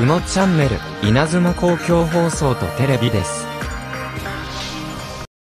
うのチャンネル、稲妻公共放送とテレビです。